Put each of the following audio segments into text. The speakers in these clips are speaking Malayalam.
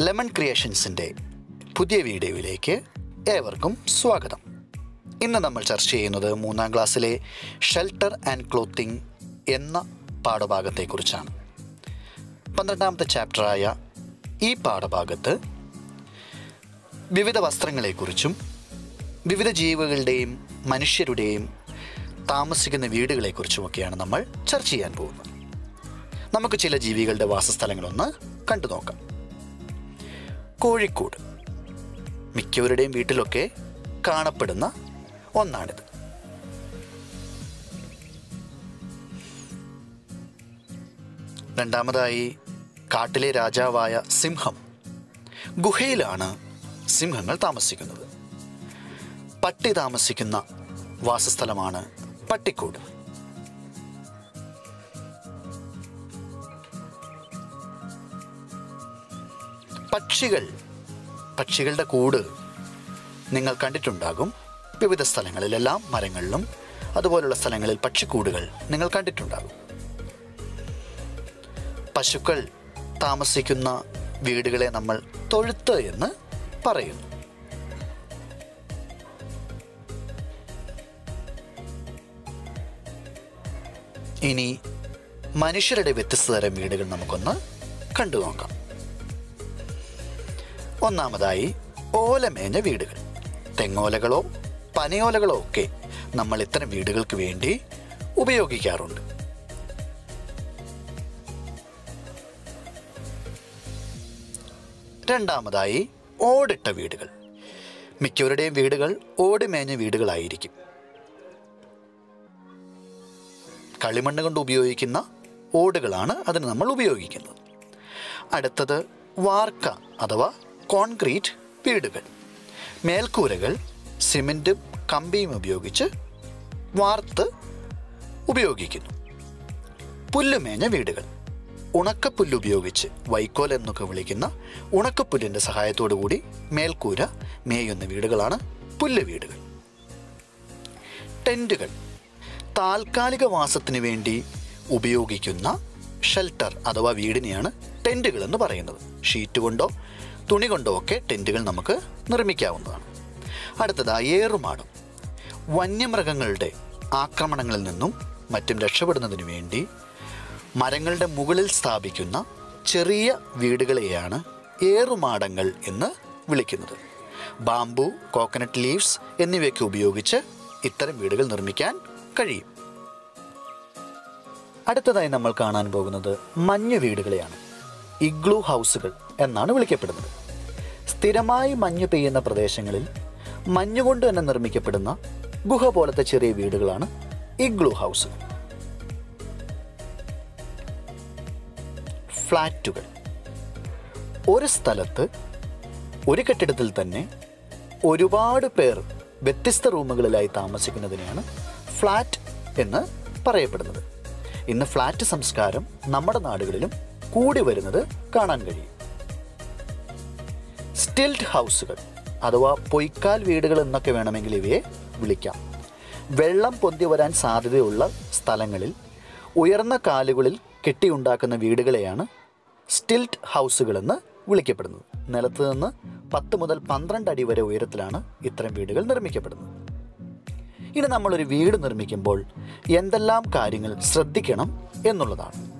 ലെമൺ ക്രിയേഷൻസിന്റെ പുതിയ വീഡിയോയിലേക്ക് ഏവർക്കും സ്വാഗതം. ഇന്ന് നമ്മൾ ചർച്ച ചെയ്യുന്നത് മൂന്നാം ക്ലാസ്സിലെ ഷെൽട്ടർ ആൻഡ് ക്ലോത്തിങ് എന്ന പാഠഭാഗത്തെക്കുറിച്ചാണ്. പന്ത്രണ്ടാമത്തെ ചാപ്റ്ററായ ഈ പാഠഭാഗത്ത് വിവിധ വസ്ത്രങ്ങളെക്കുറിച്ചും വിവിധ ജീവികളുടെയും മനുഷ്യരുടെയും താമസിക്കുന്ന വീടുകളെക്കുറിച്ചുമൊക്കെയാണ് നമ്മൾ ചർച്ച ചെയ്യാൻ പോകുന്നത്. നമുക്ക് ചില ജീവികളുടെ വാസസ്ഥലങ്ങളൊന്ന് കണ്ടു നോക്കാം കോഴിക്കോട്. മിക്കവരുടെയും വീട്ടിലൊക്കെ കാണപ്പെടുന്ന ഒന്നാണിത്. രണ്ടാമതായി കാട്ടിലെ രാജാവായ സിംഹം. ഗുഹയിലാണ് സിംഹങ്ങൾ താമസിക്കുന്നത്. പട്ടി താമസിക്കുന്ന വാസസ്ഥലമാണ് പട്ടിക്കൂട്. പക്ഷികൾ പക്ഷികളുടെ കൂട് നിങ്ങൾ കണ്ടിട്ടുണ്ടാകും. വിവിധ സ്ഥലങ്ങളിലെല്ലാം മരങ്ങളിലും അതുപോലുള്ള സ്ഥലങ്ങളിൽ പക്ഷിക്കൂടുകൾ നിങ്ങൾ കണ്ടിട്ടുണ്ടാകും. പശുക്കൾ താമസിക്കുന്ന വീടുകളെ നമ്മൾ തൊഴുത്ത് എന്ന് പറയുന്നു. ഇനി മനുഷ്യരുടെ വ്യത്യസ്ത തരം വീടുകൾ നമുക്കൊന്ന് കണ്ടു നോക്കാം ഒന്നാമതായി ഓലമേഞ്ഞ വീടുകൾ. തെങ്ങോലകളോ പനയോലകളോ ഒക്കെ നമ്മൾ ഇത്തരം വീടുകൾക്ക് വേണ്ടി ഉപയോഗിക്കാറുണ്ട്. രണ്ടാമതായി ഓടിട്ട വീടുകൾ. മിക്കവരുടെയും വീടുകൾ ഓടിമേഞ്ഞ വീടുകളായിരിക്കും. കളിമണ്ണ് കൊണ്ട് ഉപയോഗിക്കുന്ന ഓടുകളാണ് അതിന് നമ്മൾ ഉപയോഗിക്കുന്നത്. അടുത്തത് വാർക്ക അഥവാ കോൺക്രീറ്റ് വീടുകൾ മേൽക്കൂരകൾ സിമെന്റും കമ്പിയും ഉപയോഗിച്ച് വാർത്ത് ഉപയോഗിക്കുന്നു. പുല്ലുമേഞ്ഞ വീടുകൾ ഉണക്കപ്പുല്ല് ഉപയോഗിച്ച് വൈക്കോൽ എന്നൊക്കെ വിളിക്കുന്ന ഉണക്കപ്പുല്ലിന്റെ സഹായത്തോടു കൂടി മേൽക്കൂര മേയുന്ന വീടുകളാണ് പുല്ല് വീടുകൾ. ടെന്റുകൾ താൽക്കാലിക വാസത്തിന് വേണ്ടി ഉപയോഗിക്കുന്ന ഷെൽട്ടർ അഥവാ വീടിനെയാണ് ടെന്റുകൾ എന്ന് പറയുന്നത്. ഷീറ്റ് കൊണ്ടോ തുണി കൊണ്ടോ ഒക്കെ ടെന്റുകൾ നമുക്ക് നിർമ്മിക്കാവുന്നതാണ്. അടുത്തതായി ഏറുമാടും. വന്യമൃഗങ്ങളുടെ ആക്രമണങ്ങളിൽ നിന്നും മറ്റും രക്ഷപ്പെടുന്നതിന് വേണ്ടി മരങ്ങളുടെ മുകളിൽ സ്ഥാപിക്കുന്ന ചെറിയ വീടുകളെയാണ് ഏറുമാടങ്ങൾ എന്ന് വിളിക്കുന്നത്. ബാംബു കോക്കനട്ട് ലീവ്സ് എന്നിവയൊക്കെ ഉപയോഗിച്ച് ഇത്തരം വീടുകൾ നിർമ്മിക്കാൻ കഴിയും. അടുത്തതായി നമ്മൾ കാണാൻ പോകുന്നത് മഞ്ഞ് വീടുകളെയാണ്. ഇഗ്ലൂ ഹൗസുകൾ. എന്നാണ് വിളിക്കപ്പെടുന്നത്. സ്ഥിരമായി മഞ്ഞ് പെയ്യുന്ന പ്രദേശങ്ങളിൽ മഞ്ഞുകൊണ്ട് തന്നെ നിർമ്മിക്കപ്പെടുന്ന ഗുഹ പോലത്തെ ചെറിയ വീടുകളാണ് ഇഗ്ലൂ ഹൗസുകൾ ഫ്ലാറ്റുകൾ ഒരു സ്ഥലത്ത് ഒരു കെട്ടിടത്തിൽ തന്നെ ഒരുപാട് പേർ വ്യത്യസ്ത റൂമുകളിലായി താമസിക്കുന്നതിനെയാണ് ഫ്ലാറ്റ് എന്ന് പറയപ്പെടുന്നത്. ഇന്ന് ഫ്ലാറ്റ് സംസ്കാരം നമ്മുടെ നാടുകളിലും കൂടി വരുന്നത് കാണാൻ കഴിയും. സ്റ്റിൽറ്റ് ഹൗസുകൾ അഥവാ പൊയ്ക്കാൽ വീടുകൾ എന്നൊക്കെ വേണമെങ്കിൽ ഇവയെ വിളിക്കാം. വെള്ളം പൊന്തി വരാൻ സാധ്യതയുള്ള സ്ഥലങ്ങളിൽ ഉയർന്ന കാലുകളിൽ കെട്ടിയുണ്ടാക്കുന്ന വീടുകളെയാണ് സ്റ്റിൽറ്റ് ഹൗസുകളെന്ന് വിളിക്കപ്പെടുന്നത്. നിലത്ത് നിന്ന് പത്ത് മുതൽ പന്ത്രണ്ട് അടി വരെ ഉയരത്തിലാണ് ഇത്തരം വീടുകൾ നിർമ്മിക്കപ്പെടുന്നത്. ഇനി നമ്മളൊരു വീട് നിർമ്മിക്കുമ്പോൾ എന്തെല്ലാം കാര്യങ്ങൾ ശ്രദ്ധിക്കണം എന്നുള്ളതാണ്.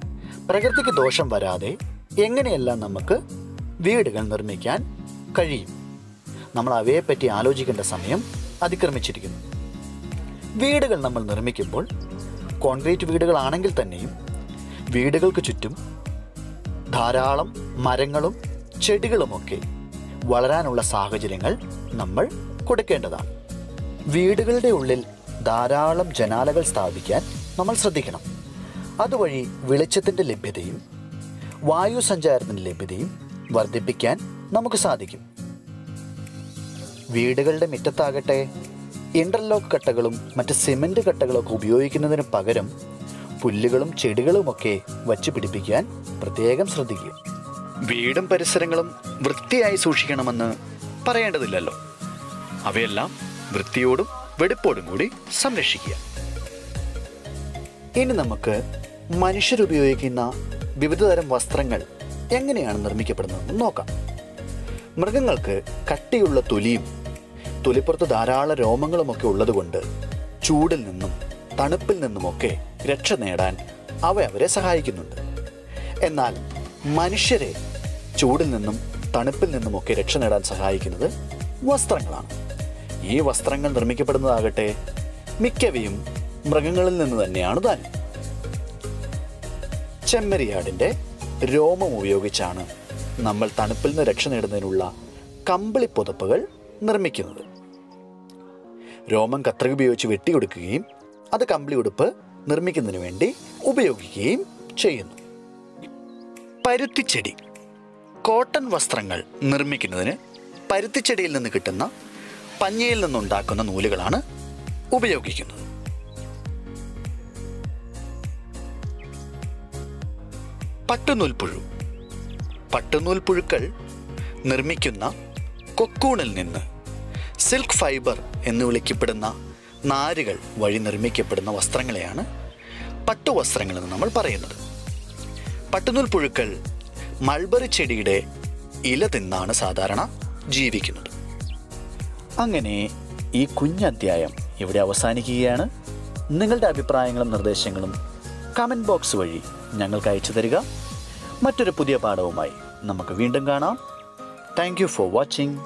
പ്രകൃതിക്ക് ദോഷം വരാതെ എങ്ങനെയെല്ലാം നമുക്ക് വീടുകൾ നിർമ്മിക്കാൻ കഴിയും. നമ്മൾ അവയെപ്പറ്റി ആലോചിക്കേണ്ട സമയം അതിക്രമിച്ചിരിക്കുന്നു. വീടുകൾ നമ്മൾ നിർമ്മിക്കുമ്പോൾ കോൺക്രീറ്റ് വീടുകളാണെങ്കിൽ തന്നെയും വീടുകൾക്ക് ചുറ്റും ധാരാളം മരങ്ങളും ചെടികളുമൊക്കെ വളരാനുള്ള സാഹചര്യങ്ങൾ നമ്മൾ കൊടുക്കേണ്ടതാണ്. വീടുകളുടെ ഉള്ളിൽ ധാരാളം ജനാലകൾ സ്ഥാപിക്കാൻ നമ്മൾ ശ്രദ്ധിക്കണം. അതുവഴി വെളിച്ചത്തിന്റെ ലഭ്യതയും വായു സഞ്ചാരത്തിന്റെ ലഭ്യതയും വർദ്ധിപ്പിക്കാൻ നമുക്ക് സാധിക്കും. വീടുകളുടെ മുറ്റത്താകട്ടെ ഇന്റർലോക്ക് കട്ടകളും മറ്റ് സിമന്റ് കട്ടകളൊക്കെ ഉപയോഗിക്കുന്നതിന് പകരം പുല്ലുകളും ചെടികളുമൊക്കെ വച്ച് പിടിപ്പിക്കാൻ പ്രത്യേകം ശ്രദ്ധിക്കുക. വീടും പരിസരങ്ങളും വൃത്തിയായി സൂക്ഷിക്കണമെന്ന് പറയേണ്ടതില്ലല്ലോ. അവയെല്ലാം വൃത്തിയോടും വെടിപ്പോടും കൂടി സംരക്ഷിക്കുക. ഇനി നമുക്ക് മനുഷ്യരുപയോഗിക്കുന്ന വിവിധതരം വസ്ത്രങ്ങൾ എങ്ങനെയാണ് നിർമ്മിക്കപ്പെടുന്നതെന്ന് നോക്കാം. മൃഗങ്ങൾക്ക് കട്ടിയുള്ള തൊലിയും തൊലിപ്പുറത്ത് ധാരാളം രോമങ്ങളുമൊക്കെ ഉള്ളതുകൊണ്ട് ചൂടിൽ നിന്നും തണുപ്പിൽ നിന്നുമൊക്കെ രക്ഷ നേടാൻ അവ അവരെ സഹായിക്കുന്നുണ്ട്. എന്നാൽ മനുഷ്യരെ ചൂടിൽ നിന്നും തണുപ്പിൽ നിന്നുമൊക്കെ രക്ഷ നേടാൻ സഹായിക്കുന്നത് വസ്ത്രങ്ങളാണ്. ഈ വസ്ത്രങ്ങൾ നിർമ്മിക്കപ്പെടുന്നതാകട്ടെ മിക്കവയും മൃഗങ്ങളിൽ നിന്ന് തന്നെയാണ് താൻ ചെമ്മരിയാടിന്റെ രോമം ഉപയോഗിച്ചാണ് നമ്മൾ തണുപ്പിൽ നിന്ന് രക്ഷ നേടുന്നതിനുള്ള കമ്പിളി പുതപ്പുകൾ നിർമ്മിക്കുന്നത്. രോമം കത്രിക ഉപയോഗിച്ച് വെട്ടിയൊടുക്കുകയും അത് കമ്പിളി ഉടുപ്പ് നിർമ്മിക്കുന്നതിന് വേണ്ടി ഉപയോഗിക്കുകയും ചെയ്യുന്നു. പരുത്തിച്ചെടി കോട്ടൺ വസ്ത്രങ്ങൾ നിർമ്മിക്കുന്നതിന് പരുത്തിച്ചെടിയിൽ നിന്ന് കിട്ടുന്ന പഞ്ഞിയിൽ നിന്നുണ്ടാക്കുന്ന നൂലുകളാണ് ഉപയോഗിക്കുന്നത്. പട്ടുനൂൽപ്പുഴു പട്ടുനൂൽ പുഴുക്കൾ നിർമ്മിക്കുന്ന കൊക്കൂണിൽ നിന്ന് സിൽക്ക് ഫൈബർ എന്ന് വിളിക്കപ്പെടുന്ന നാരുകൾ വഴി നിർമ്മിക്കപ്പെടുന്ന വസ്ത്രങ്ങളെയാണ് പട്ടുവസ്ത്രങ്ങൾ എന്ന് നമ്മൾ പറയുന്നത്. പട്ടുനൂൽ പുഴുക്കൾ മൾബറി ചെടിയുടെ ഇല തിന്നാണ് സാധാരണ ജീവിക്കുന്നത്. അങ്ങനെ ഈ കുഞ്ഞധ്യായം ഇവിടെ അവസാനിക്കുകയാണ്. നിങ്ങളുടെ അഭിപ്രായങ്ങളും നിർദ്ദേശങ്ങളും കമന്റ് ബോക്സ് വഴി ഞങ്ങൾക്ക് അയച്ചു തരിക. മറ്റൊരു പുതിയ പാഠവുമായി നമുക്ക് വീണ്ടും കാണാം. Thank for watching